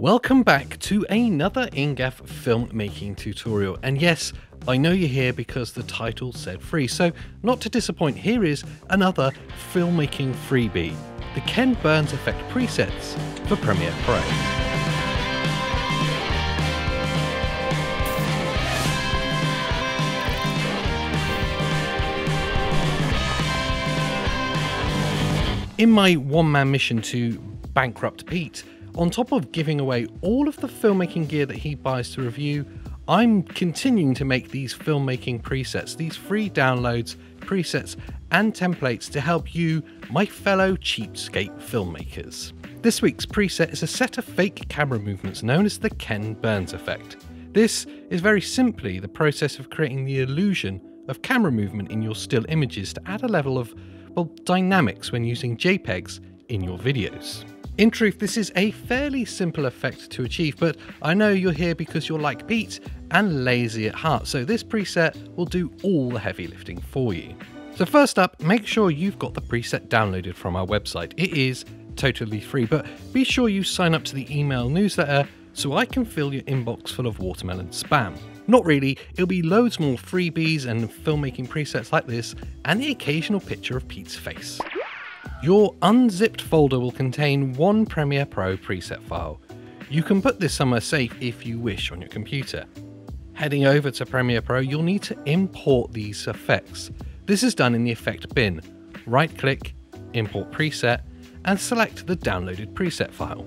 Welcome back to another INGAF filmmaking tutorial. And yes, I know you're here because the title said free, so not to disappoint, here is another filmmaking freebie, the Ken Burns Effect presets for Premiere Pro. In my one-man mission to bankrupt Pete, on top of giving away all of the filmmaking gear that he buys to review, I'm continuing to make these filmmaking presets, these free downloads, presets, and templates to help you, my fellow cheapskate filmmakers. This week's preset is a set of fake camera movements known as the Ken Burns effect. This is very simply the process of creating the illusion of camera movement in your still images to add a level of, well, dynamics when using JPEGs in your videos. In truth, this is a fairly simple effect to achieve, but I know you're here because you're like Pete and lazy at heart, so this preset will do all the heavy lifting for you. So first up, make sure you've got the preset downloaded from our website. It is totally free, but be sure you sign up to the email newsletter so I can fill your inbox full of watermelon spam. Not really, it'll be loads more freebies and filmmaking presets like this, and the occasional picture of Pete's face. Your unzipped folder will contain one Premiere Pro preset file. You can put this somewhere safe if you wish on your computer. Heading over to Premiere Pro, you'll need to import these effects. This is done in the effect bin. Right click, import preset, and select the downloaded preset file.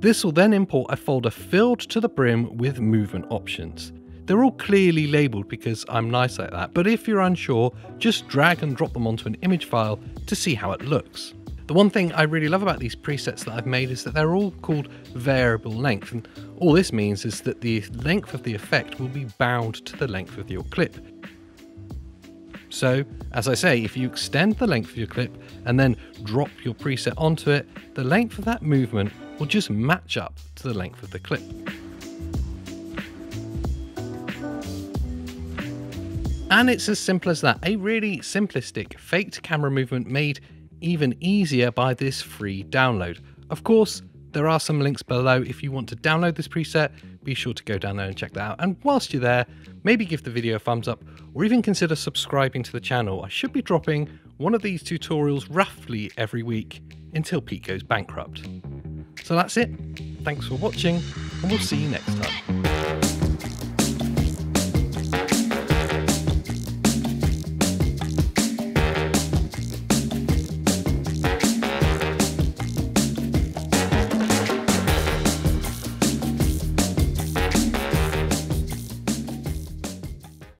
This will then import a folder filled to the brim with movement options. They're all clearly labelled because I'm nice like that, but if you're unsure, just drag and drop them onto an image file to see how it looks. The one thing I really love about these presets that I've made is that they're all called variable length, and all this means is that the length of the effect will be bound to the length of your clip. So, as I say, if you extend the length of your clip and then drop your preset onto it, the length of that movement will just match up to the length of the clip. And it's as simple as that. A really simplistic faked camera movement made even easier by this free download. Of course, there are some links below if you want to download this preset, be sure to go down there and check that out. And whilst you're there, maybe give the video a thumbs up or even consider subscribing to the channel. I should be dropping one of these tutorials roughly every week until Pete goes bankrupt. So that's it. Thanks for watching and we'll see you next time.